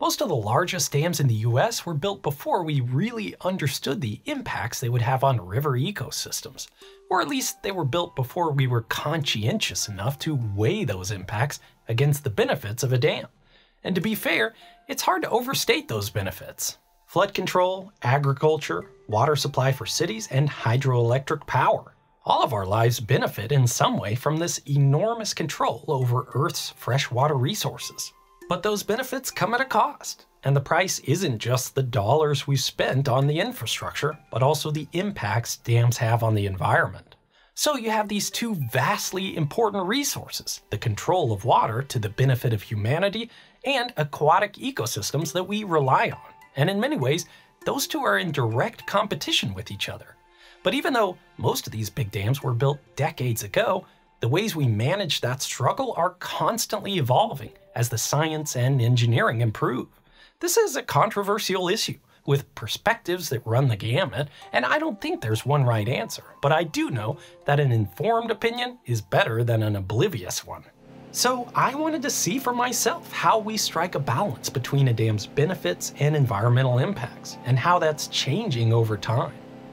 Most of the largest dams in the US were built before we really understood the impacts they would have on river ecosystems. Or at least they were built before we were conscientious enough to weigh those impacts against the benefits of a dam. And to be fair, it's hard to overstate those benefits. Flood control, agriculture, water supply for cities, and hydroelectric power. All of our lives benefit in some way from this enormous control over Earth's freshwater resources. But those benefits come at a cost. And the price isn't just the dollars we've spent on the infrastructure, but also the impacts dams have on the environment. So you have these two vastly important resources the control of water to the benefit of humanity, and aquatic ecosystems that we rely on. And in many ways, those two are in direct competition with each other. But even though most of these big dams were built decades ago, the ways we manage that struggle are constantly evolving as the science and engineering improve. This is a controversial issue with perspectives that run the gamut, and I don't think there's one right answer, but I do know that an informed opinion is better than an oblivious one. So I wanted to see for myself how we strike a balance between a dam's benefits and environmental impacts, and how that's changing over time.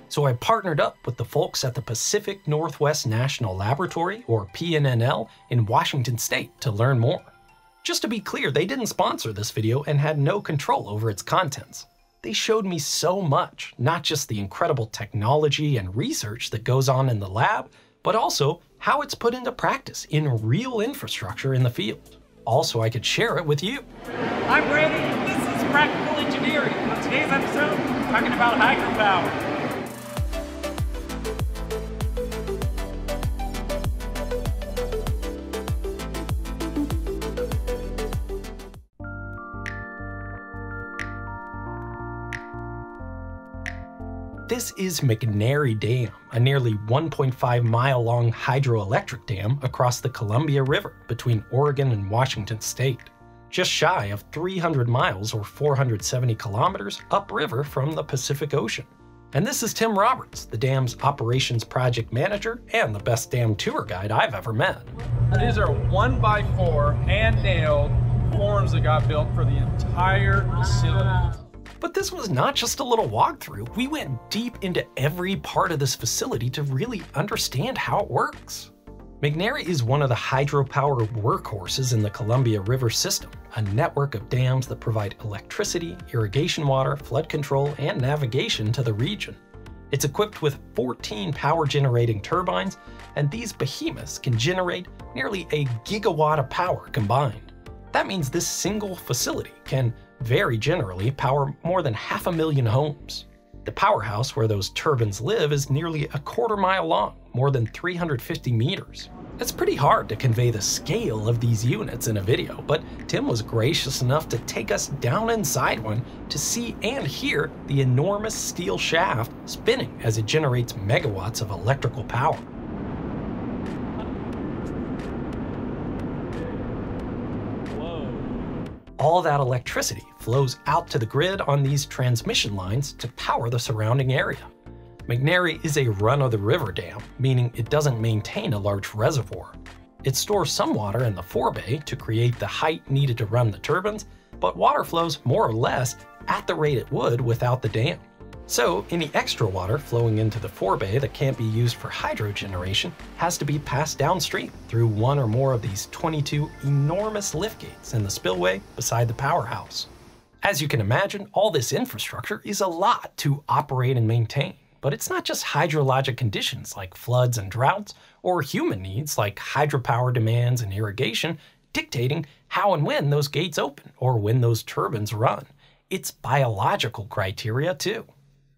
So I partnered up with the folks at the Pacific Northwest National Laboratory, or PNNL, in Washington State to learn more. Just to be clear, they didn't sponsor this video and had no control over its contents. They showed me so much, not just the incredible technology and research that goes on in the lab, but also how it's put into practice in real infrastructure in the field. Also, I could share it with you. I'm Brandon, this is Practical Engineering. On today's episode, talking about hydropower. This is McNary Dam, a nearly 1.5 mile long hydroelectric dam across the Columbia River between Oregon and Washington state. Just shy of 300 miles or 470 kilometers upriver from the Pacific Ocean. And this is Tim Roberts, the dam's operations project manager and the best dam tour guide I've ever met. These are one by four hand nailed forms that got built for the entire facility. But this was not just a little walkthrough. We went deep into every part of this facility to really understand how it works. McNary is one of the hydropower workhorses in the Columbia River system, a network of dams that provide electricity, irrigation water, flood control, and navigation to the region. It's equipped with 14 power generating turbines, and these behemoths can generate nearly a gigawatt of power combined. That means this single facility can very generally power more than half a million homes. The powerhouse where those turbines live is nearly a quarter mile long, more than 350 meters. It's pretty hard to convey the scale of these units in a video, but Tim was gracious enough to take us down inside one to see and hear the enormous steel shaft spinning as it generates megawatts of electrical power. All that electricity flows out to the grid on these transmission lines to power the surrounding area. McNary is a run-of-the-river dam, meaning it doesn't maintain a large reservoir. It stores some water in the forebay to create the height needed to run the turbines, but water flows more or less at the rate it would without the dam. So, any extra water flowing into the forebay that can't be used for hydro generation has to be passed downstream through one or more of these 22 enormous lift gates in the spillway beside the powerhouse. As you can imagine, all this infrastructure is a lot to operate and maintain. But it's not just hydrologic conditions like floods and droughts, or human needs like hydropower demands and irrigation dictating how and when those gates open or when those turbines run. It's biological criteria too.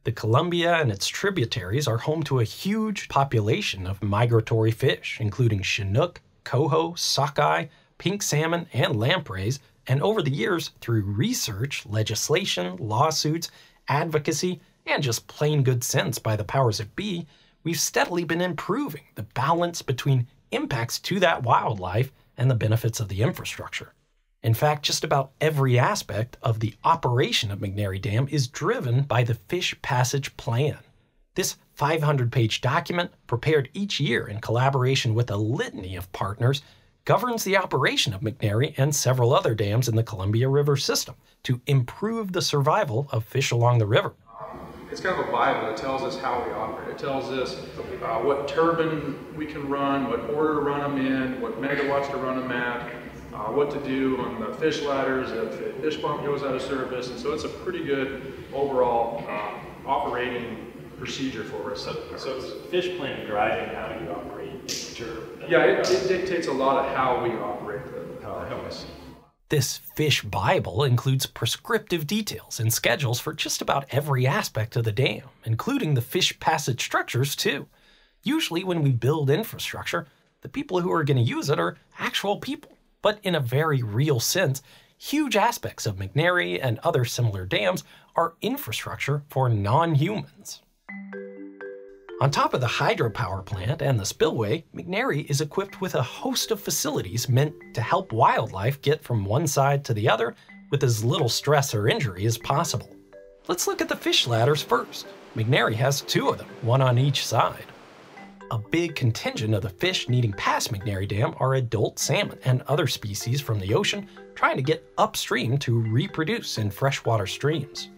The Columbia and its tributaries are home to a huge population of migratory fish, including Chinook, coho, sockeye, pink salmon, and lampreys, and over the years, through research, legislation, lawsuits, advocacy, and just plain good sense by the powers that be, we've steadily been improving the balance between impacts to that wildlife and the benefits of the infrastructure. In fact, just about every aspect of the operation of McNary Dam is driven by the Fish Passage Plan. This 500 page document, prepared each year in collaboration with a litany of partners, governs the operation of McNary and several other dams in the Columbia River system to improve the survival of fish along the river. It's kind of a Bible that tells us how we operate. It tells us uh, what turbine we can run, what order to run them in, what megawatts to run them at, uh, what to do on the fish ladders if the fish pump goes out of service. And so it's a pretty good overall uh, operating procedure for us. So, so it's fish plan driving how you operate. Yeah, it, it, dictates a lot of how we operate the power house. This fish Bible includes prescriptive details and schedules for just about every aspect of the dam, including the fish passage structures, too. Usually, when we build infrastructure, the people who are going to use it are actual people. But in a very real sense, huge aspects of McNary and other similar dams are infrastructure for non humans. On top of the hydropower plant and the spillway, McNary is equipped with a host of facilities meant to help wildlife get from one side to the other with as little stress or injury as possible. Let's look at the fish ladders first. McNary has two of them, one on each side. A big contingent of the fish needing past McNary Dam are adult salmon and other species from the ocean trying to get upstream to reproduce in freshwater streams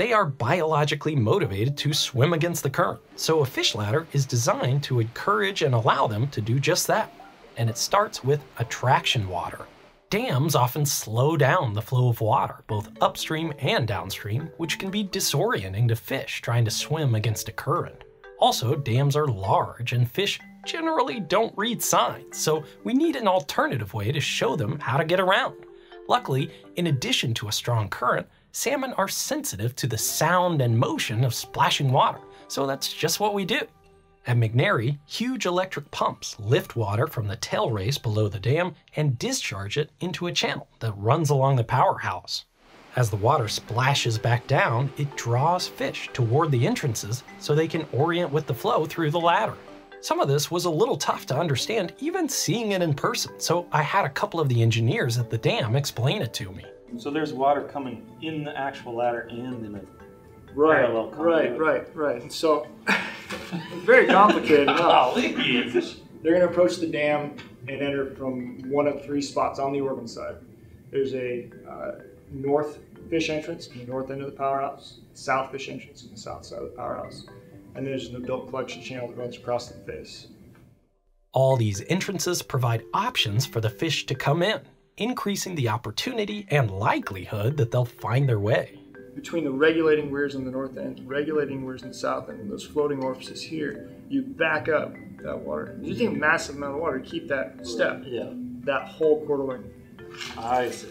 they are biologically motivated to swim against the current. So a fish ladder is designed to encourage and allow them to do just that. And it starts with attraction water. Dams often slow down the flow of water, both upstream and downstream, which can be disorienting to fish trying to swim against a current. Also, dams are large and fish generally don't read signs, so we need an alternative way to show them how to get around. Luckily, in addition to a strong current, salmon are sensitive to the sound and motion of splashing water, so that's just what we do. At McNary, huge electric pumps lift water from the tail race below the dam and discharge it into a channel that runs along the powerhouse. As the water splashes back down, it draws fish toward the entrances so they can orient with the flow through the ladder. Some of this was a little tough to understand even seeing it in person, so I had a couple of the engineers at the dam explain it to me. So there's water coming in the actual ladder and in a Right, parallel right, conduit. right, right. So it's very complicated. Golly. They're going to approach the dam and enter from one of three spots on the Oregon side. There's a uh, north fish entrance in the north end of the powerhouse, south fish entrance in the south side of the powerhouse, and there's an adult collection channel that runs across the face. All these entrances provide options for the fish to come in, increasing the opportunity and likelihood that they'll find their way. Between the regulating weirs in the north end, regulating weirs in the south end, and those floating orifices here, you back up that water. You're using a massive amount of water to keep that step, Yeah, that whole Coeur d'Alene. I see.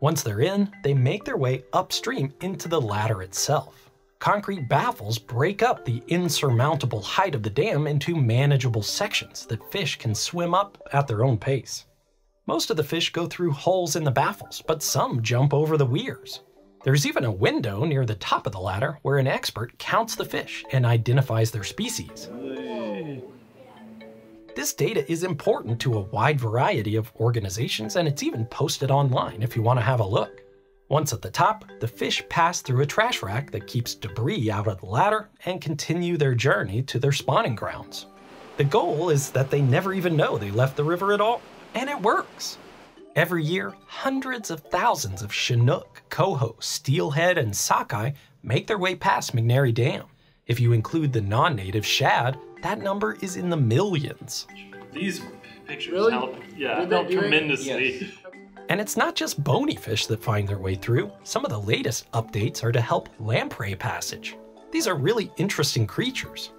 Once they're in, they make their way upstream into the ladder itself. Concrete baffles break up the insurmountable height of the dam into manageable sections that fish can swim up at their own pace. Most of the fish go through holes in the baffles, but some jump over the weirs. There's even a window near the top of the ladder where an expert counts the fish and identifies their species. This data is important to a wide variety of organizations and it's even posted online if you want to have a look. Once at the top, the fish pass through a trash rack that keeps debris out of the ladder and continue their journey to their spawning grounds. The goal is that they never even know they left the river at all, and it works. Every year, hundreds of thousands of Chinook, coho, steelhead, and sockeye make their way past McNary Dam. If you include the non native shad, that number is in the millions. These pictures Really? help. Yeah, help do it? tremendously. And it's not just bony fish that find their way through. Some of the latest updates are to help lamprey passage. These are really interesting creatures.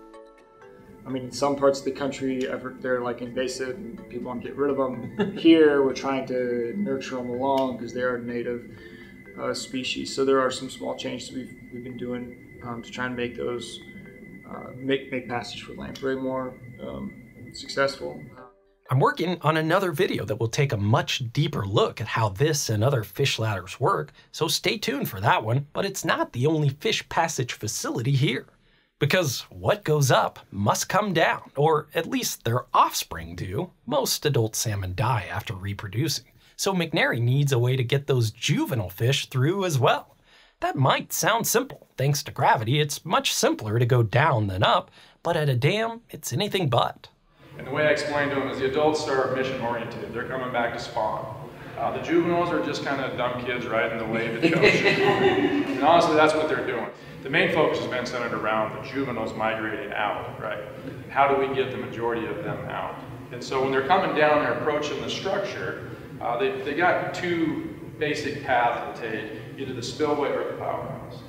I mean, in some parts of the country, they're like invasive and people want to get rid of them. Here, we're trying to nurture them along because they are a native uh, species. So there are some small changes we've, we've been doing um, to try and make those uh, make make passage for lamprey more um, successful. I'm working on another video that will take a much deeper look at how this and other fish ladders work, so stay tuned for that one. But it's not the only fish passage facility here. Because what goes up must come down, or at least their offspring do. Most adult salmon die after reproducing, so McNary needs a way to get those juvenile fish through as well. That might sound simple. Thanks to gravity, it's much simpler to go down than up, but at a dam, it's anything but. And the way I explained to them is the adults are mission oriented. They're coming back to spawn. Uh, the juveniles are just kind of dumb kids riding the wave of the ocean. and honestly, that's what they're doing. The main focus has been centered around the juveniles migrating out, right? How do we get the majority of them out? And so when they're coming down, they're approaching the structure, uh, they, they got two basic paths to take, either the spillway or the powerhouse.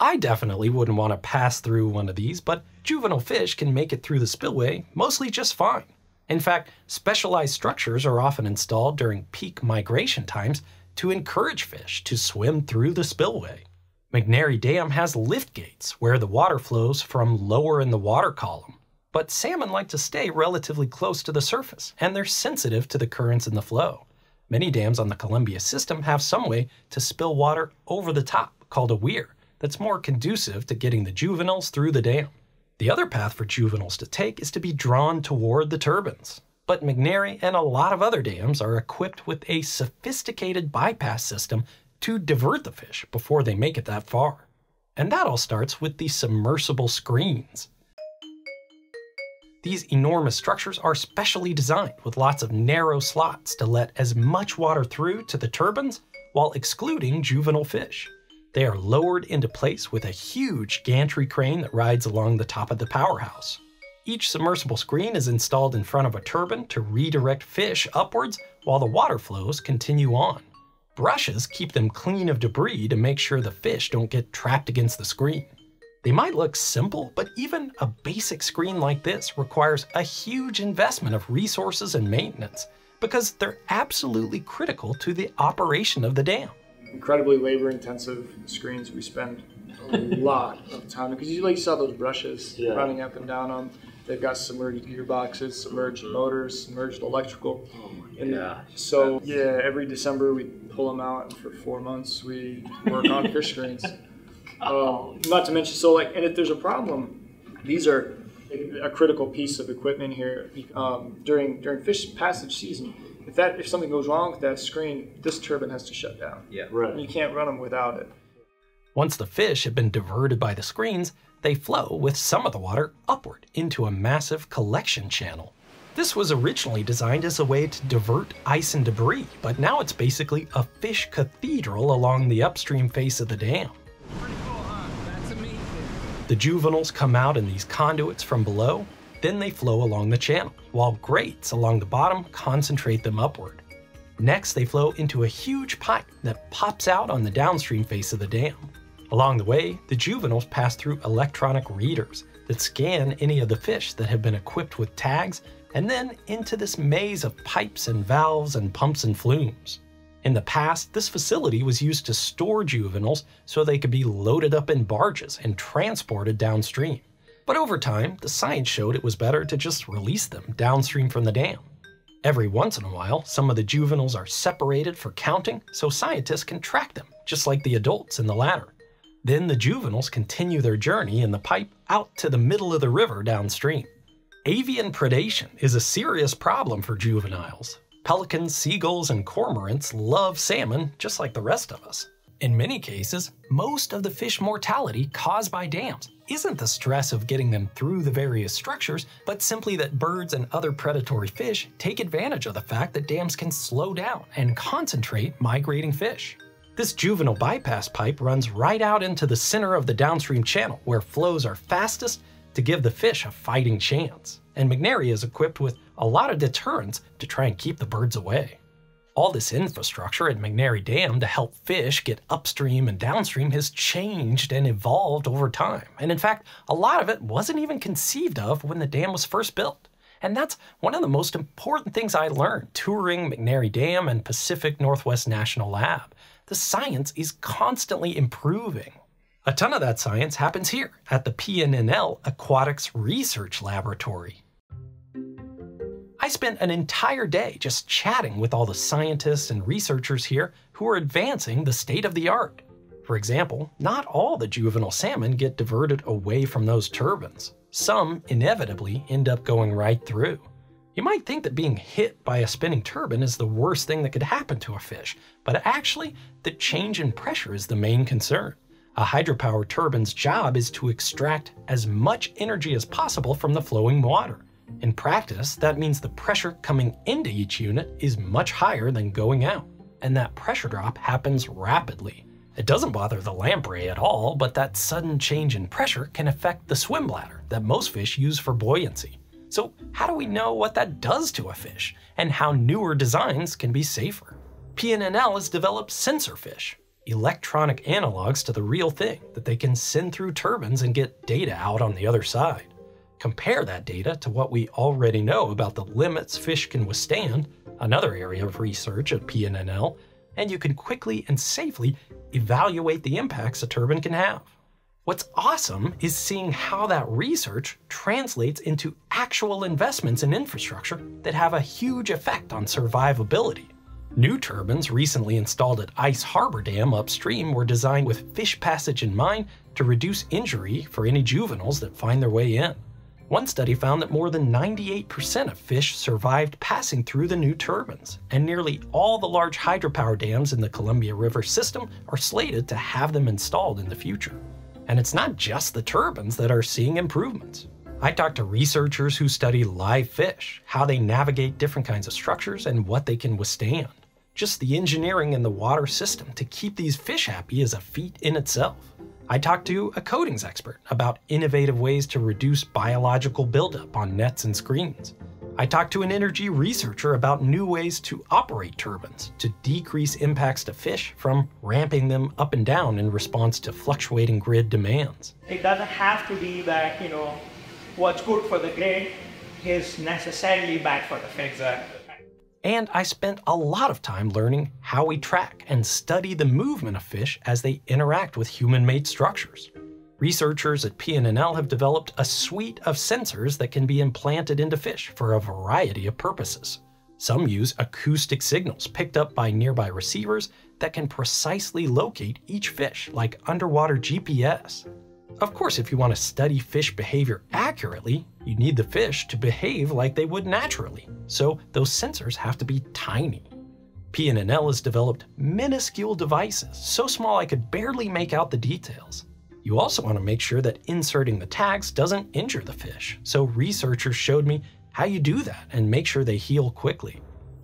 I definitely wouldn't want to pass through one of these, but juvenile fish can make it through the spillway mostly just fine. In fact, specialized structures are often installed during peak migration times to encourage fish to swim through the spillway. McNary Dam has lift gates where the water flows from lower in the water column. But salmon like to stay relatively close to the surface, and they're sensitive to the currents in the flow. Many dams on the Columbia system have some way to spill water over the top, called a weir, that's more conducive to getting the juveniles through the dam. The other path for juveniles to take is to be drawn toward the turbines. But McNary and a lot of other dams are equipped with a sophisticated bypass system to divert the fish before they make it that far. And that all starts with the submersible screens. These enormous structures are specially designed with lots of narrow slots to let as much water through to the turbines while excluding juvenile fish. They are lowered into place with a huge gantry crane that rides along the top of the powerhouse. Each submersible screen is installed in front of a turbine to redirect fish upwards while the water flows continue on. Brushes keep them clean of debris to make sure the fish don't get trapped against the screen. They might look simple, but even a basic screen like this requires a huge investment of resources and maintenance because they're absolutely critical to the operation of the dam incredibly labor intensive screens. We spend a lot of time because you like saw those brushes yeah. running up and down them. They've got submerged gearboxes, submerged motors, submerged electrical. Oh and yeah. So yeah, every December we pull them out, and for four months we work on fish screens. Um, not to mention, so like, and if there's a problem, these are a critical piece of equipment here um, during during fish passage season if that if something goes wrong with that screen, this turbine has to shut down. Yeah. Right. You can't run them without it. Once the fish have been diverted by the screens, they flow with some of the water upward into a massive collection channel. This was originally designed as a way to divert ice and debris, but now it's basically a fish cathedral along the upstream face of the dam. The juveniles come out in these conduits from below then they flow along the channel, while grates along the bottom concentrate them upward. Next, they flow into a huge pipe that pops out on the downstream face of the dam. Along the way, the juveniles pass through electronic readers that scan any of the fish that have been equipped with tags and then into this maze of pipes and valves and pumps and flumes. In the past, this facility was used to store juveniles so they could be loaded up in barges and transported downstream. But over time, the science showed it was better to just release them downstream from the dam. Every once in a while, some of the juveniles are separated for counting so scientists can track them, just like the adults in the ladder. Then the juveniles continue their journey in the pipe out to the middle of the river downstream. Avian predation is a serious problem for juveniles. Pelicans, seagulls, and cormorants love salmon just like the rest of us. In many cases, most of the fish mortality caused by dams isn't the stress of getting them through the various structures, but simply that birds and other predatory fish take advantage of the fact that dams can slow down and concentrate migrating fish. This juvenile bypass pipe runs right out into the center of the downstream channel where flows are fastest to give the fish a fighting chance. And McNary is equipped with a lot of deterrents to try and keep the birds away. All this infrastructure at McNary Dam to help fish get upstream and downstream has changed and evolved over time. And in fact, a lot of it wasn't even conceived of when the dam was first built. And that's one of the most important things I learned touring McNary Dam and Pacific Northwest National Lab. The science is constantly improving. A ton of that science happens here at the PNNL Aquatics Research Laboratory. I spent an entire day just chatting with all the scientists and researchers here who are advancing the state of the art. For example, not all the juvenile salmon get diverted away from those turbines. Some inevitably end up going right through. You might think that being hit by a spinning turbine is the worst thing that could happen to a fish, but actually, the change in pressure is the main concern. A hydropower turbine's job is to extract as much energy as possible from the flowing water In practice, that means the pressure coming into each unit is much higher than going out, and that pressure drop happens rapidly. It doesn't bother the lamprey at all, but that sudden change in pressure can affect the swim bladder that most fish use for buoyancy. So, how do we know what that does to a fish, and how newer designs can be safer? PNNL has developed sensor fish, electronic analogs to the real thing that they can send through turbines and get data out on the other side. Compare that data to what we already know about the limits fish can withstand, another area of research at PNNL, and you can quickly and safely evaluate the impacts a turbine can have. What's awesome is seeing how that research translates into actual investments in infrastructure that have a huge effect on survivability. New turbines recently installed at Ice Harbor Dam upstream were designed with fish passage in mind to reduce injury for any juveniles that find their way in. One study found that more than 98% of fish survived passing through the new turbines, and nearly all the large hydropower dams in the Columbia River system are slated to have them installed in the future. And it's not just the turbines that are seeing improvements. I talked to researchers who study live fish, how they navigate different kinds of structures, and what they can withstand. Just the engineering in the water system to keep these fish happy is a feat in itself. I talked to a coatings expert about innovative ways to reduce biological buildup on nets and screens. I talked to an energy researcher about new ways to operate turbines to decrease impacts to fish from ramping them up and down in response to fluctuating grid demands. It doesn't have to be that, you know, what's good for the grid is necessarily bad for the fish. Exactly. And I spent a lot of time learning how we track and study the movement of fish as they interact with human made structures. Researchers at PNNL have developed a suite of sensors that can be implanted into fish for a variety of purposes. Some use acoustic signals picked up by nearby receivers that can precisely locate each fish, like underwater GPS. Of course, if you want to study fish behavior accurately, you need the fish to behave like they would naturally, so those sensors have to be tiny. PNNL has developed minuscule devices, so small I could barely make out the details. You also want to make sure that inserting the tags doesn't injure the fish, so researchers showed me how you do that and make sure they heal quickly.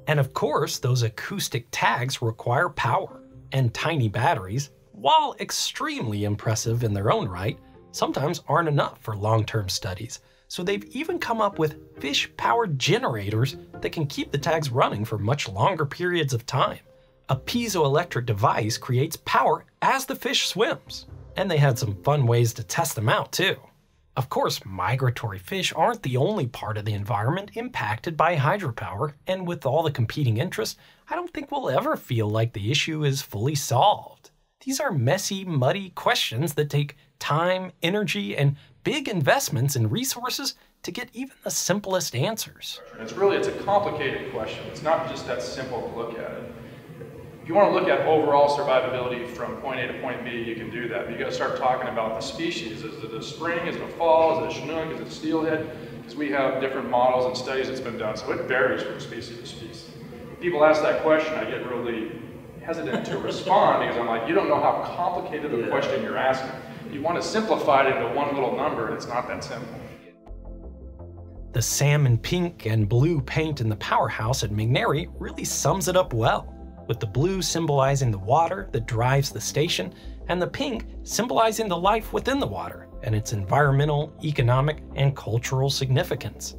And of course, those acoustic tags require power, and tiny batteries, while extremely impressive in their own right, sometimes aren't enough for long term studies. So they've even come up with fish powered generators that can keep the tags running for much longer periods of time. A piezoelectric device creates power as the fish swims. And they had some fun ways to test them out, too. Of course, migratory fish aren't the only part of the environment impacted by hydropower, and with all the competing interests, I don't think we'll ever feel like the issue is fully solved. These are messy, muddy questions that take time, energy, and big investments in resources to get even the simplest answers. It's really it's a complicated question. It's not just that simple to look at it. If you want to look at overall survivability from point A to point B, you can do that. But you got to start talking about the species. Is it a spring? Is it a fall? Is it a chinook? Is it a steelhead? Because we have different models and studies that's been done, so it varies from species to species. People ask that question, I get really hesitant to respond because I'm like, you don't know how complicated a question you're asking. You want to simplify it into one little number, and it's not that simple. The salmon pink and blue paint in the powerhouse at McNary really sums it up well, with the blue symbolizing the water that drives the station, and the pink symbolizing the life within the water and its environmental, economic, and cultural significance.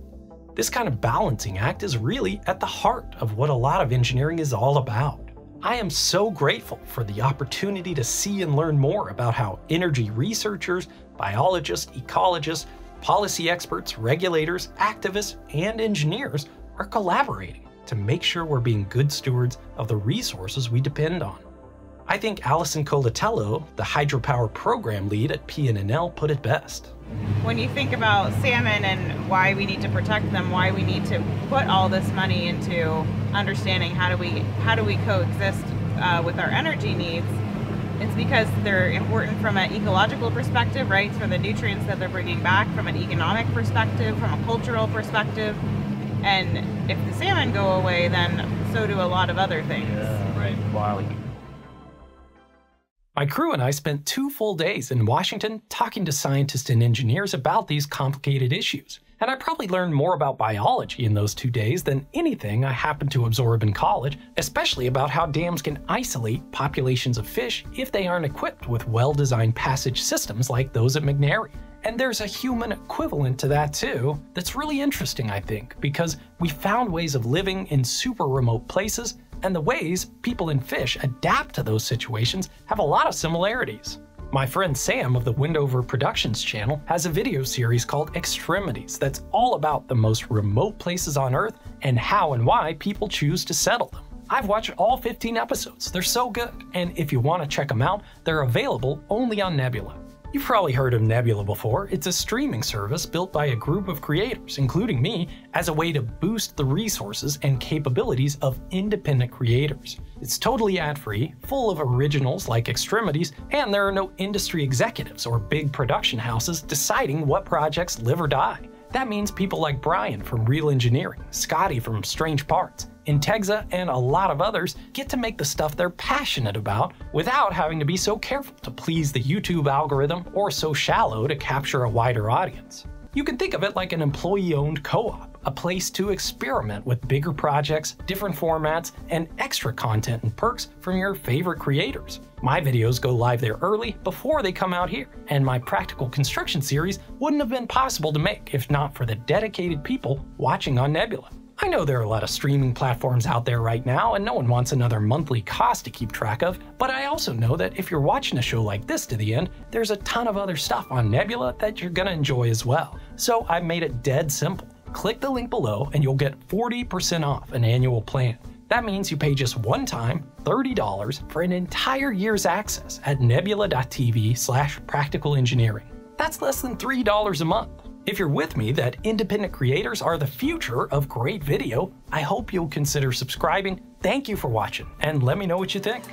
This kind of balancing act is really at the heart of what a lot of engineering is all about. I am so grateful for the opportunity to see and learn more about how energy researchers, biologists, ecologists, policy experts, regulators, activists, and engineers are collaborating to make sure we're being good stewards of the resources we depend on. I think Alison Colotelo, the hydropower program lead at PNNL, put it best. When you think about salmon and why we need to protect them, why we need to put all this money into understanding how do we how do we coexist uh, with our energy needs, it's because they're important from an ecological perspective, right? For the nutrients that they're bringing back, from an economic perspective, from a cultural perspective, and if the salmon go away, then so do a lot of other things. Yeah, right. Wow. My crew and I spent two full days in Washington talking to scientists and engineers about these complicated issues, and I probably learned more about biology in those two days than anything I happened to absorb in college, especially about how dams can isolate populations of fish if they aren't equipped with well designed passage systems like those at McNary. And there's a human equivalent to that too, that's really interesting, I think, because we found ways of living in super remote places, and the ways people and fish adapt to those situations have a lot of similarities. My friend Sam of the Wendover Productions channel has a video series called Extremities that's all about the most remote places on Earth and how and why people choose to settle them. I've watched all 15 episodes, they're so good, and if you want to check them out, they're available only on Nebula. You've probably heard of Nebula before. It's a streaming service built by a group of creators, including me, as a way to boost the resources and capabilities of independent creators. It's totally ad free, full of originals like Extremities, and there are no industry executives or big production houses deciding what projects live or die. That means people like Brian from Real Engineering, Scotty from Strange Parts, Integza, and a lot of others get to make the stuff they're passionate about without having to be so careful to please the YouTube algorithm or so shallow to capture a wider audience. You can think of it like an employee owned co op, a place to experiment with bigger projects, different formats, and extra content and perks from your favorite creators. My videos go live there early before they come out here, and my practical construction series wouldn't have been possible to make if not for the dedicated people watching on Nebula. I know there are a lot of streaming platforms out there right now, and no one wants another monthly cost to keep track of, but I also know that if you're watching a show like this to the end, there's a ton of other stuff on Nebula that you're gonna enjoy as well. So I've made it dead simple. Click the link below and you'll get 40% off an annual plan. That means you pay just one time, $30 for an entire year's access at nebula.tv slash practical engineering. That's less than $3 a month. If you're with me that independent creators are the future of great video, I hope you'll consider subscribing. Thank you for watching, and let me know what you think.